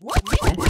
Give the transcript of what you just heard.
What?